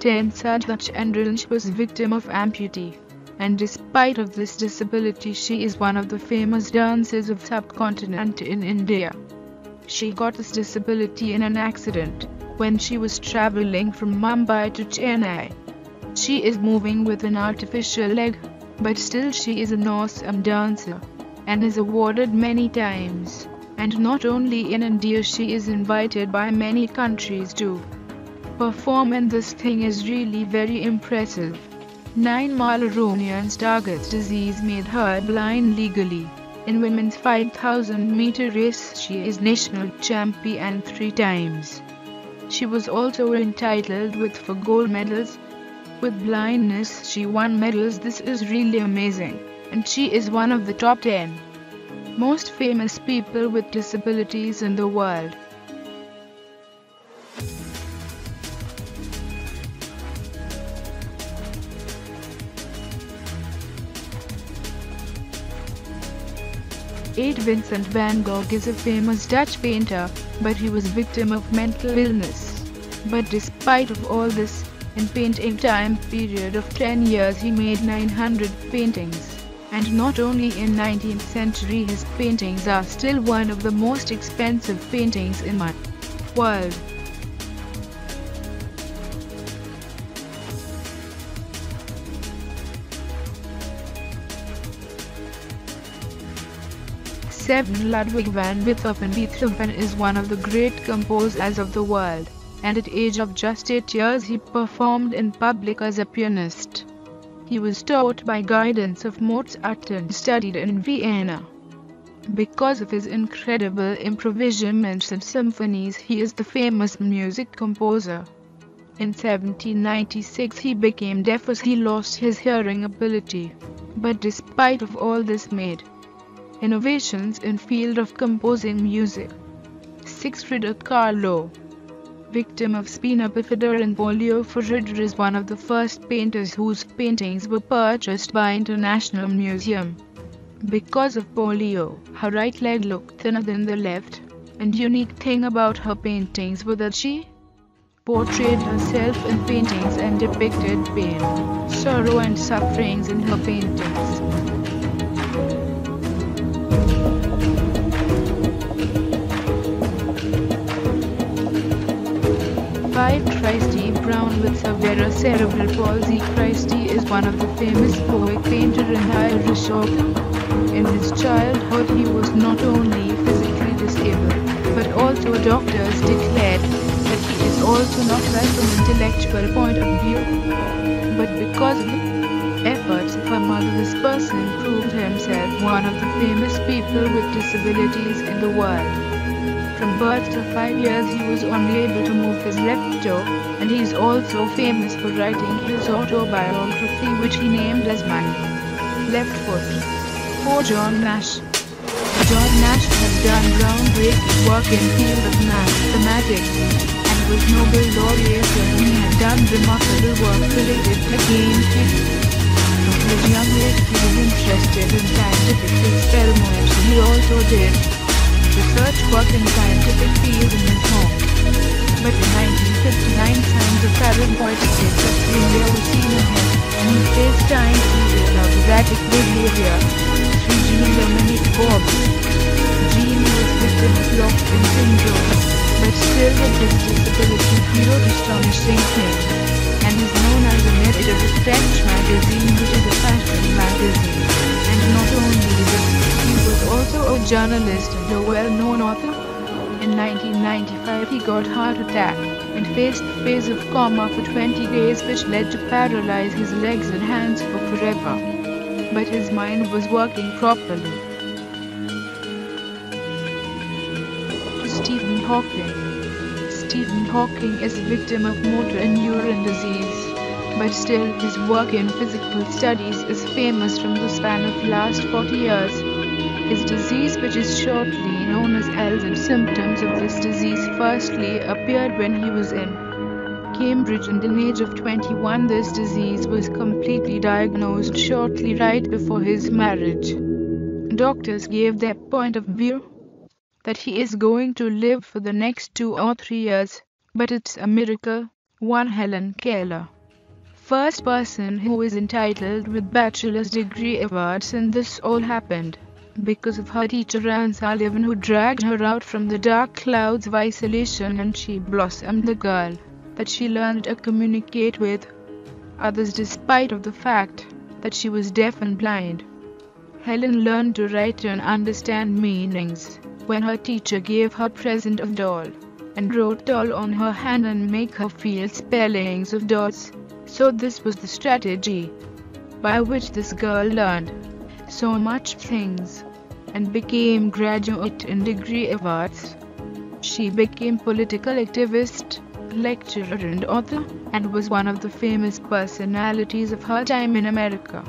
10 Sudha Chandran was victim of amputee. And despite of this disability she is one of the famous dancers of subcontinent in India. She got this disability in an accident when she was traveling from Mumbai to Chennai. She is moving with an artificial leg, but still she is an awesome dancer and is awarded many times. And not only in India she is invited by many countries too perform and this thing is really very impressive. 9 Marla Runyan Stargardt disease made her blind legally. In women's 5000 meter race she is national champion three times. She was also entitled with for gold medals. With blindness she won medals this is really amazing and she is one of the top 10 most famous people with disabilities in the world. Eight Vincent van Gogh is a famous Dutch painter, but he was victim of mental illness. But despite of all this, in painting time period of 10 years he made 900 paintings. And not only in 19th century his paintings are still one of the most expensive paintings in my world. 7 Ludwig van Beethoven Beethoven is one of the great composers of the world, and at age of just 8 years he performed in public as a pianist. He was taught by guidance of Mozart and studied in Vienna. Because of his incredible improvisations and symphonies he is the famous music composer. In 1796 he became deaf as he lost his hearing ability. But despite of all this made Innovations in field of composing music. 6. Frida Kahlo Victim of spina bifida and polio Frida is one of the first painters whose paintings were purchased by International Museum. Because of polio, her right leg looked thinner than the left, and unique thing about her paintings was that she portrayed herself in paintings and depicted pain, sorrow and sufferings in her paintings. Cerebral palsy Christy is one of the famous poet painter in Irish folk. In his childhood he was not only physically disabled, but also doctors declared that he is also not well from intellectual point of view. But because of the efforts of her mother this person proved himself one of the famous people with disabilities in the world. From birth to five years he was only able to move his left toe, and he is also famous for writing his autobiography which he named as My Left Foot. For John Nash John Nash has done groundbreaking work in field of mathematics and was Nobel laureate and he had done remarkable work related to game theory. From his young age he was interested in scientific experiments he also did research work in scientific field time period of erratic behavior. 3. Jean Dominique Forbes Jean was of locked-in syndrome, but still with his disability he wrote astonishing things, and is known as an editor of French magazine which is a fashion magazine. And not only this, he was also a journalist and a well-known author. In 1995 he got heart attack and faced a phase of coma for 20 days which led to paralyze his legs and hands for forever. But his mind was working properly. Stephen Hawking Stephen Hawking is a victim of motor neurone disease but still his work in physical studies is famous from the span of last 40 years. His disease, which is shortly known as ALS, and symptoms of this disease firstly appeared when he was in Cambridge and the age of 21. This disease was completely diagnosed shortly right before his marriage. Doctors gave their point of view that he is going to live for the next two or three years, but it's a miracle 1 Helen Keller First person who is entitled with bachelor's degree awards and this all happened because of her teacher Anne Sullivan who dragged her out from the dark clouds of isolation and she blossomed the girl that she learned to communicate with others despite of the fact that she was deaf and blind. Helen learned to write and understand meanings when her teacher gave her present of doll and wrote doll on her hand and make her feel spellings of dots. So this was the strategy by which this girl learned so much things and became graduate in degree of arts. She became political activist, lecturer and author, and was one of the famous personalities of her time in America.